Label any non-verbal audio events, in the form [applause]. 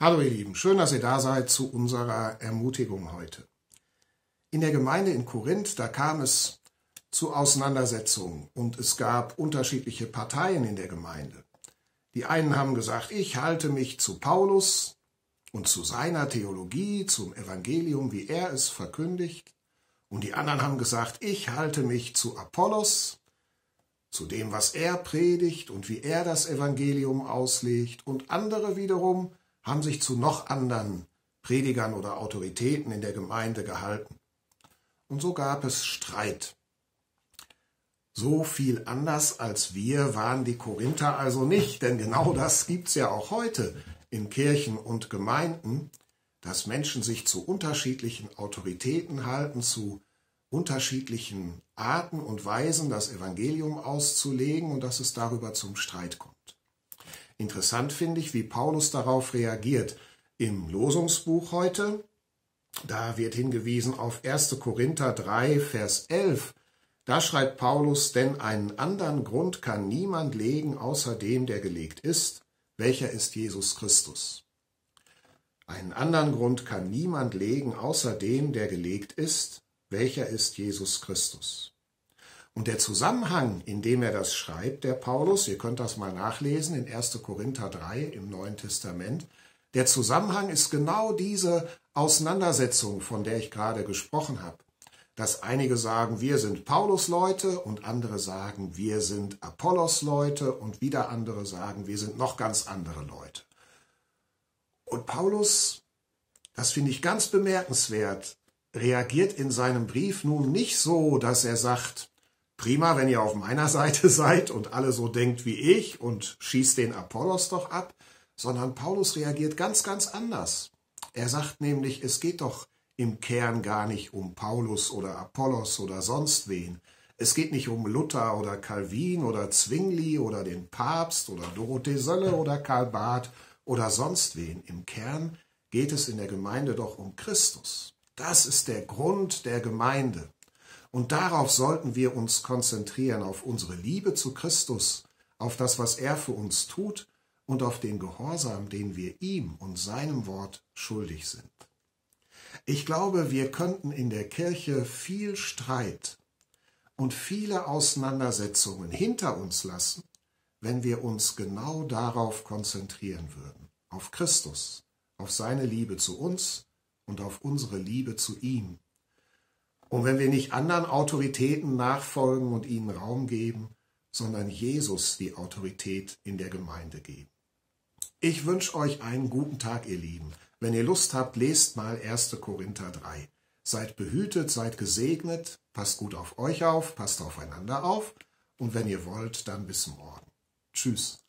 Hallo ihr Lieben, schön, dass ihr da seid zu unserer Ermutigung heute. In der Gemeinde in Korinth, da kam es zu Auseinandersetzungen und es gab unterschiedliche Parteien in der Gemeinde. Die einen haben gesagt, ich halte mich zu Paulus und zu seiner Theologie, zum Evangelium, wie er es verkündigt. Und die anderen haben gesagt, ich halte mich zu Apollos, zu dem, was er predigt und wie er das Evangelium auslegt. Und andere wiederum haben sich zu noch anderen Predigern oder Autoritäten in der Gemeinde gehalten. Und so gab es Streit. So viel anders als wir waren die Korinther also nicht, denn genau das gibt's ja auch heute in Kirchen und Gemeinden, dass Menschen sich zu unterschiedlichen Autoritäten halten, zu unterschiedlichen Arten und Weisen das Evangelium auszulegen und dass es darüber zum Streit kommt. Interessant finde ich, wie Paulus darauf reagiert. Im Losungsbuch heute, da wird hingewiesen auf 1. Korinther 3, Vers 11. Da schreibt Paulus, denn einen anderen Grund kann niemand legen außer dem, der gelegt ist, welcher ist Jesus Christus. Einen anderen Grund kann niemand legen außer dem, der gelegt ist, welcher ist Jesus Christus. Und der Zusammenhang, in dem er das schreibt, der Paulus, ihr könnt das mal nachlesen in 1. Korinther 3 im Neuen Testament, der Zusammenhang ist genau diese Auseinandersetzung, von der ich gerade gesprochen habe dass einige sagen, wir sind Paulus-Leute und andere sagen, wir sind Apollos-Leute und wieder andere sagen, wir sind noch ganz andere Leute. Und Paulus, das finde ich ganz bemerkenswert, reagiert in seinem Brief nun nicht so, dass er sagt, prima, wenn ihr auf meiner [laughs] Seite seid und alle so denkt wie ich und schießt den Apollos doch ab, sondern Paulus reagiert ganz, ganz anders. Er sagt nämlich, es geht doch im Kern gar nicht um Paulus oder Apollos oder sonst wen. Es geht nicht um Luther oder Calvin oder Zwingli oder den Papst oder Dorothee Sölle oder Karl Barth oder sonst wen. Im Kern geht es in der Gemeinde doch um Christus. Das ist der Grund der Gemeinde. Und darauf sollten wir uns konzentrieren, auf unsere Liebe zu Christus, auf das, was er für uns tut und auf den Gehorsam, den wir ihm und seinem Wort schuldig sind. Ich glaube, wir könnten in der Kirche viel Streit und viele Auseinandersetzungen hinter uns lassen, wenn wir uns genau darauf konzentrieren würden, auf Christus, auf seine Liebe zu uns und auf unsere Liebe zu ihm. Und wenn wir nicht anderen Autoritäten nachfolgen und ihnen Raum geben, sondern Jesus die Autorität in der Gemeinde geben. Ich wünsche euch einen guten Tag, ihr Lieben. Wenn ihr Lust habt, lest mal 1. Korinther 3. Seid behütet, seid gesegnet, passt gut auf euch auf, passt aufeinander auf und wenn ihr wollt, dann bis morgen. Tschüss.